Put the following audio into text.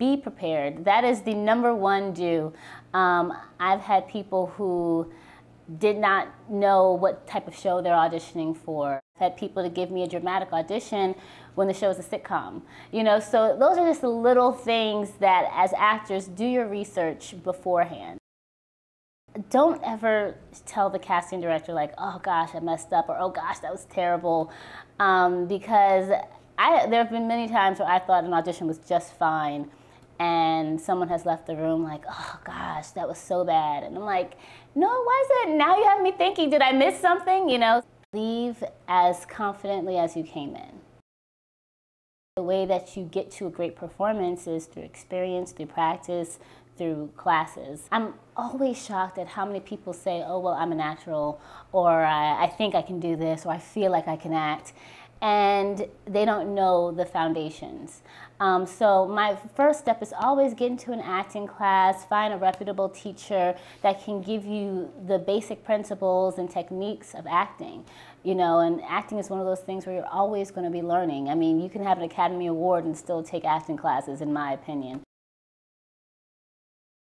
be prepared. That is the number one do. Um, I've had people who did not know what type of show they're auditioning for. I've had people to give me a dramatic audition when the show is a sitcom. You know, so those are just the little things that as actors do your research beforehand. Don't ever tell the casting director like, oh gosh, I messed up, or oh gosh, that was terrible, um, because I, there have been many times where I thought an audition was just fine, and someone has left the room like, oh gosh, that was so bad. And I'm like, no, it wasn't. Now you have me thinking, did I miss something? You know, leave as confidently as you came in. The way that you get to a great performance is through experience, through practice, through classes. I'm always shocked at how many people say, oh, well, I'm a natural, or I, I think I can do this, or I feel like I can act and they don't know the foundations. Um, so my first step is always get into an acting class, find a reputable teacher that can give you the basic principles and techniques of acting. You know, and acting is one of those things where you're always going to be learning. I mean, you can have an Academy Award and still take acting classes, in my opinion.